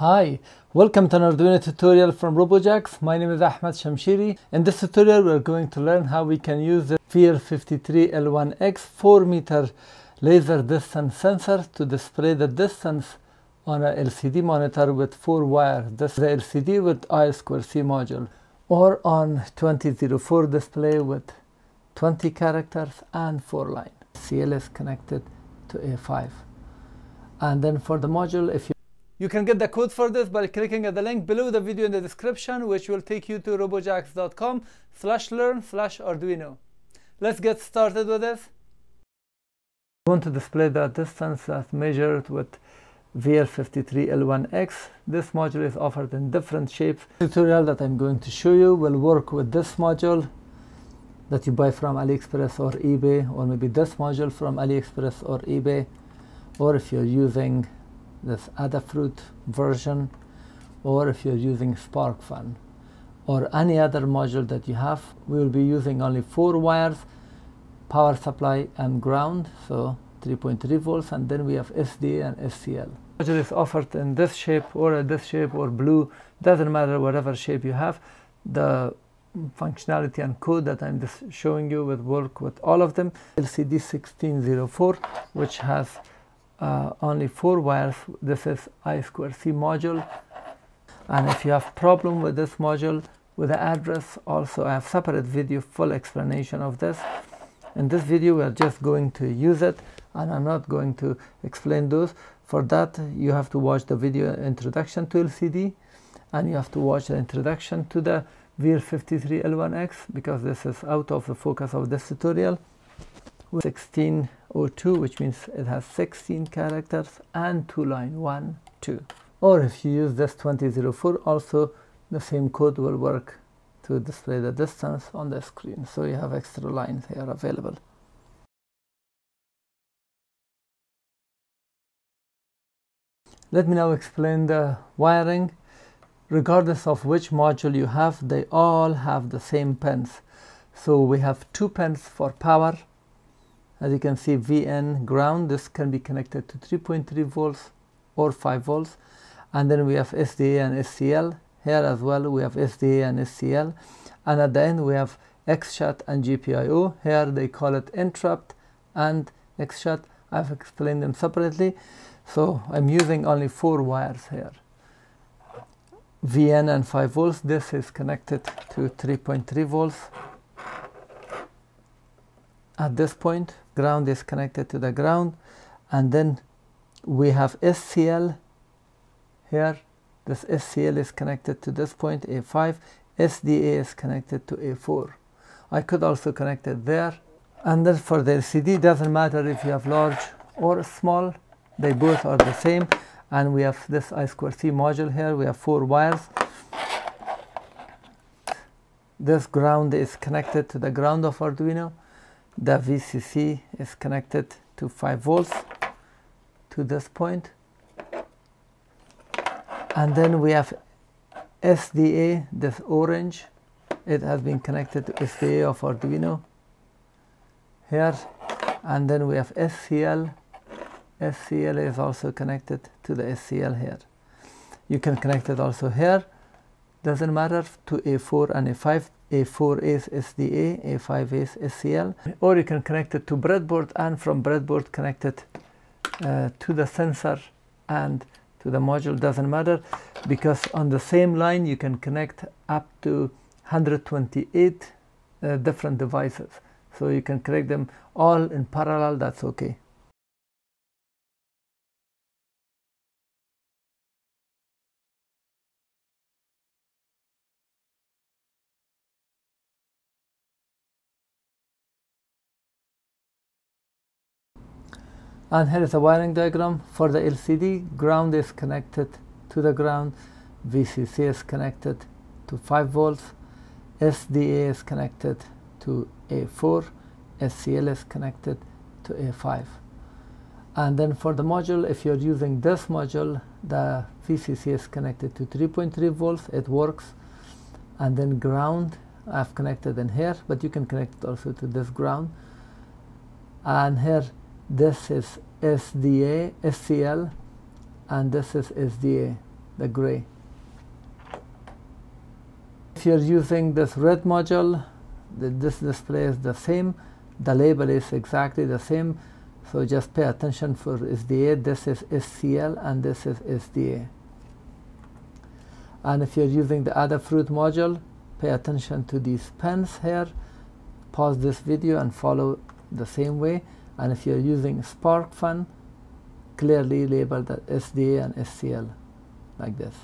Hi, welcome to an Arduino tutorial from Robojax. My name is Ahmad Shamshiri. In this tutorial, we're going to learn how we can use the VL53L1X 4 meter laser distance sensor to display the distance on a LCD monitor with 4 wires. This is the LCD with I2C module or on 2004 display with 20 characters and 4 line. CL is connected to A5. And then for the module, if you you can get the code for this by clicking at the link below the video in the description, which will take you to robojax.com slash learn slash Arduino. Let's get started with this. I want to display the distance as measured with VL53L1X. This module is offered in different shapes. The tutorial that I'm going to show you will work with this module that you buy from AliExpress or eBay, or maybe this module from AliExpress or eBay, or if you're using this Adafruit version or if you're using SparkFun or any other module that you have we will be using only four wires power supply and ground so 3.3 volts and then we have SDA and SCL module is offered in this shape or this shape or blue doesn't matter whatever shape you have. The functionality and code that I'm just showing you will work with all of them. LCD 1604 which has uh, only four wires. This is I2C module. And if you have problem with this module with the address also I have separate video full explanation of this. In this video we are just going to use it and I'm not going to explain those. For that you have to watch the video introduction to LCD and you have to watch the introduction to the VL53L1X because this is out of the focus of this tutorial 1602 which means it has 16 characters and two line 1 2 or if you use this 2004 also the same code will work to display the distance on the screen. So you have extra lines here available. Let me now explain the wiring. Regardless of which module you have they all have the same pins so we have two pins for power as you can see VIN ground this can be connected to 3.3 volts or 5 volts. And then we have SDA and SCL here as well we have SDA and SCL and at the end we have XSHUT and GPIO here they call it interrupt and XSHUT I've explained them separately. So I'm using only four wires here. VIN and 5 volts this is connected to 3.3 volts. At this point ground is connected to the ground. And then we have SCL here. This SCL is connected to this point A5 SDA is connected to A4 I could also connect it there. And then for the LCD doesn't matter if you have large or small. They both are the same. And we have this I2C module here. We have four wires. This ground is connected to the ground of Arduino the VCC is connected to 5 volts to this point. And then we have SDA this orange. It has been connected to SDA of Arduino. Here. And then we have SCL SCL is also connected to the SCL here. You can connect it also here doesn't matter to A4 and A5 a4 is SDA, A5 is SCL, or you can connect it to breadboard and from breadboard connect it uh, to the sensor and to the module, doesn't matter, because on the same line you can connect up to 128 uh, different devices. So you can connect them all in parallel, that's okay. And here is a wiring diagram for the LCD ground is connected to the ground. VCC is connected to 5 volts. SDA is connected to A4 SCL is connected to A5 and then for the module if you're using this module the VCC is connected to 3.3 volts. It works. And then ground I've connected in here but you can connect it also to this ground. And here this is SDA, SCL, and this is SDA. the gray. If you're using this red module, the, this display is the same, the label is exactly the same, so just pay attention for SDA, this is SCL and this is SDA. And if you're using the Adafruit module, pay attention to these pens here, pause this video and follow the same way. And if you're using SparkFun, clearly label the SDA and SCL like this.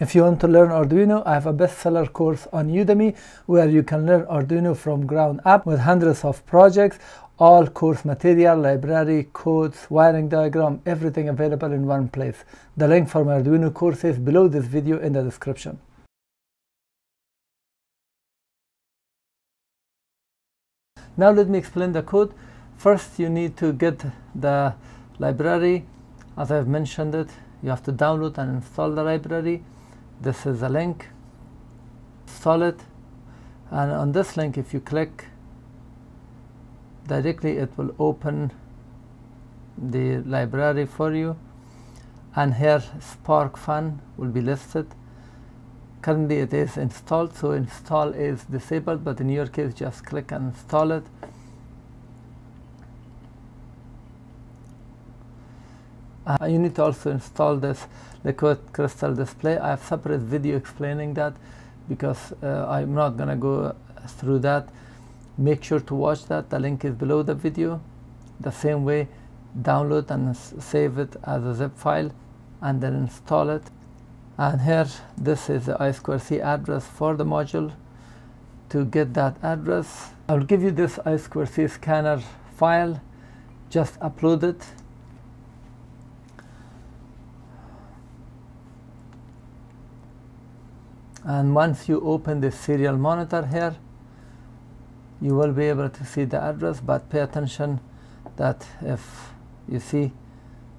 If you want to learn Arduino, I have a bestseller course on Udemy where you can learn Arduino from ground up with hundreds of projects, all course material, library, codes, wiring diagram, everything available in one place. The link for my Arduino course is below this video in the description. Now let me explain the code. First you need to get the library. As I've mentioned it, you have to download and install the library. This is a link. Install it. And on this link, if you click directly, it will open the library for you. And here SparkFun will be listed currently it is installed so install is disabled but in your case just click and install it. Uh, you need to also install this liquid crystal display. I have separate video explaining that because uh, I'm not gonna go through that. Make sure to watch that. The link is below the video. The same way download and save it as a zip file and then install it and here this is the I2C address for the module. To get that address I'll give you this I2C scanner file. Just upload it. And once you open the serial monitor here you will be able to see the address but pay attention that if you see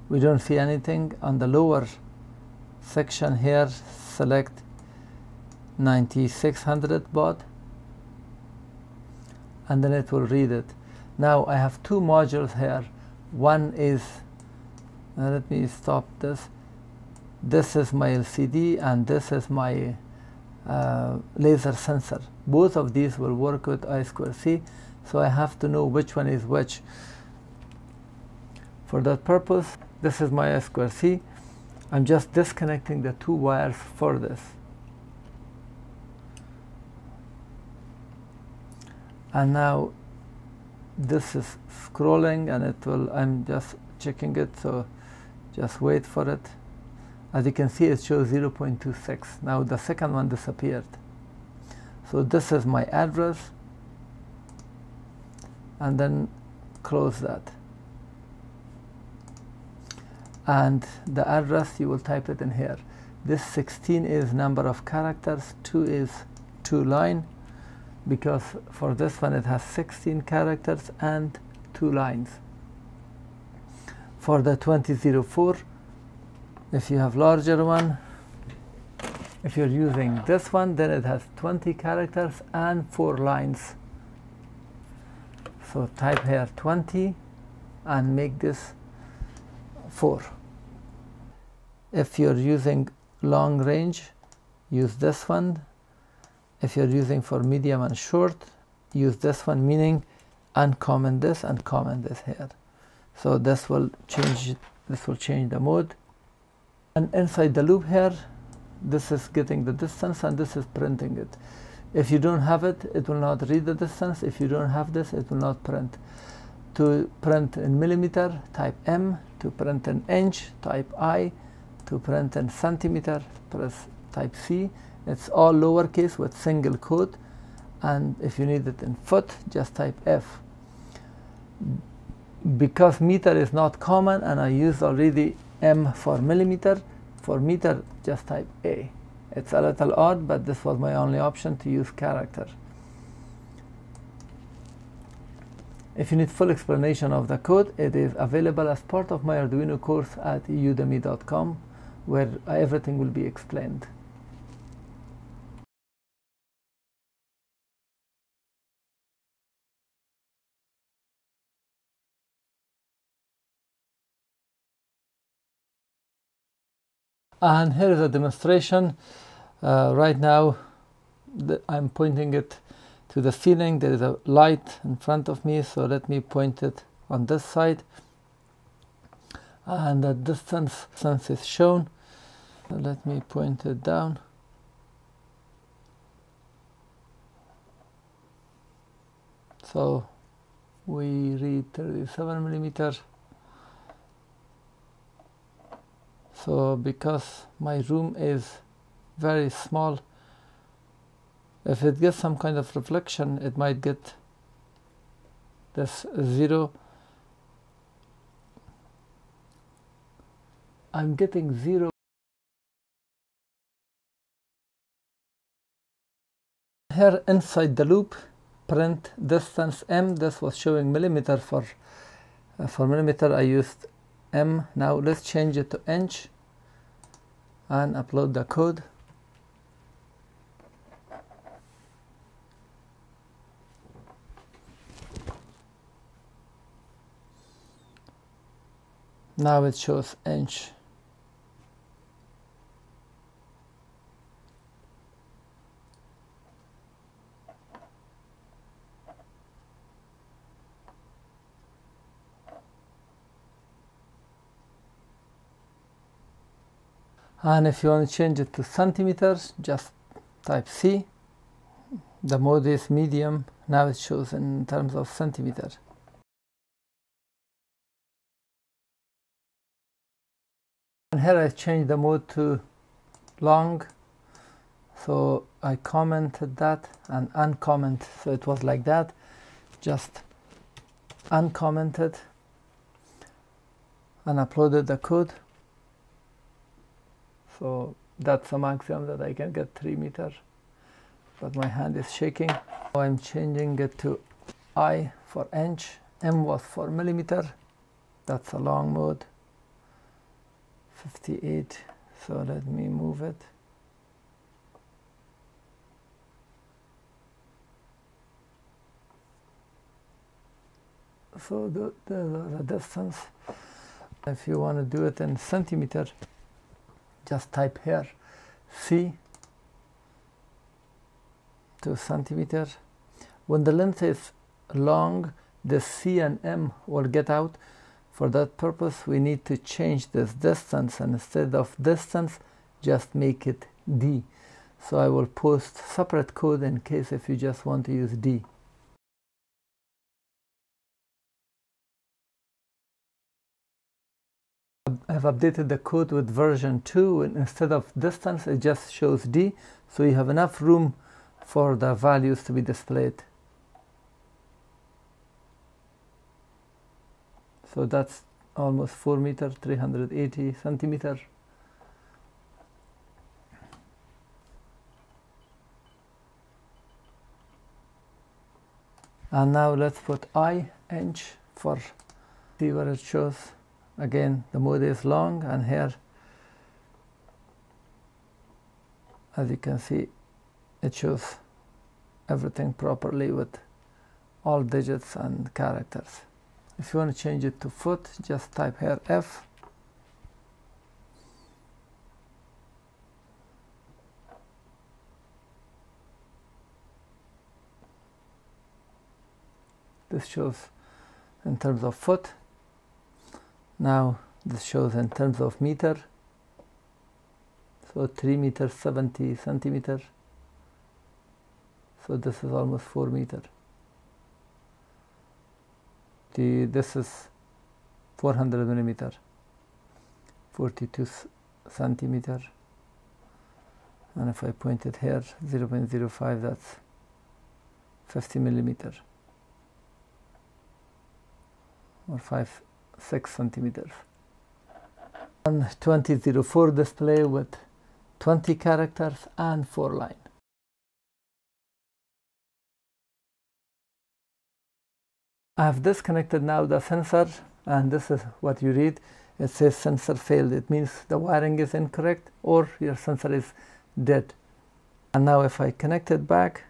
we don't see anything on the lower section here select 9600 baud and then it will read it. Now I have two modules here. One is let me stop this. This is my LCD and this is my uh, laser sensor. Both of these will work with I2C so I have to know which one is which. For that purpose this is my I2C I'm just disconnecting the two wires for this. And now this is scrolling and it will, I'm just checking it, so just wait for it. As you can see, it shows 0.26. Now the second one disappeared. So this is my address and then close that and the address you will type it in here. This 16 is number of characters 2 is 2 line because for this one it has 16 characters and 2 lines. For the 2004 if you have larger one if you're using this one then it has 20 characters and 4 lines. So type here 20 and make this 4 if you're using long range use this one. If you're using for medium and short use this one meaning uncomment this and comment this here. So this will change this will change the mode. And inside the loop here this is getting the distance and this is printing it. If you don't have it it will not read the distance. If you don't have this it will not print. To print in millimeter type M to print an inch type I to print an centimeter press type C. It's all lowercase with single quote. And if you need it in foot just type F. Because meter is not common and I use already M for millimeter for meter just type A. It's a little odd but this was my only option to use character If you need full explanation of the code, it is available as part of my Arduino course at udemy.com where everything will be explained. and here is a demonstration uh, right now I'm pointing it to the ceiling. There is a light in front of me so let me point it on this side. And the distance sense is shown. Let me point it down. So we read 37 millimeter so because my room is very small if it gets some kind of reflection it might get this zero. I'm getting zero. Here inside the loop print distance m. This was showing millimeter for uh, for millimeter. I used m. Now let's change it to inch and upload the code now it shows inch and if you want to change it to centimeters just type C. The mode is medium. Now it shows in terms of centimeter here I changed the mode to long so I commented that and uncomment so it was like that. Just uncommented and uploaded the code. So that's the maximum that I can get 3 meters. But my hand is shaking. So I'm changing it to I for inch. M was for millimeter. That's a long mode 58 so let me move it. So the, the, the distance if you want to do it in centimeter just type here C to centimeter. When the length is long the C and M will get out for that purpose we need to change this distance and instead of distance just make it D. So I will post separate code in case if you just want to use D. I've updated the code with version 2 and instead of distance it just shows D. So you have enough room for the values to be displayed so that's almost 4 meter 380 centimeter. And now let's put I inch for see what it shows. Again the mode is long and here as you can see it shows everything properly with all digits and characters if you want to change it to foot just type here F. This shows in terms of foot. Now this shows in terms of meter. So 3 meter 70 centimeter. So this is almost 4 meter the this is 400 millimeter 42 centimeter and if I point it here 0 0.05 that's 50 millimeter or 5 6 centimeters. And 2004 display with 20 characters and 4 line. I have disconnected now the sensor and this is what you read. It says sensor failed. It means the wiring is incorrect or your sensor is dead. And now if I connect it back,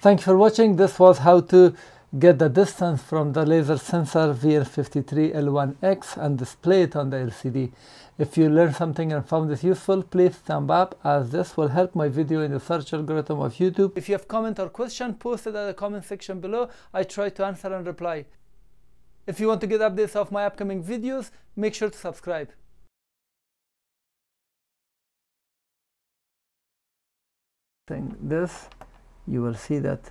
Thank you for watching. This was how to get the distance from the laser sensor VL53L1X and display it on the LCD. If you learned something and found this useful, please thumb up as this will help my video in the search algorithm of YouTube. If you have comment or question, post it at the comment section below. I try to answer and reply. If you want to get updates of my upcoming videos, make sure to subscribe. This, you will see that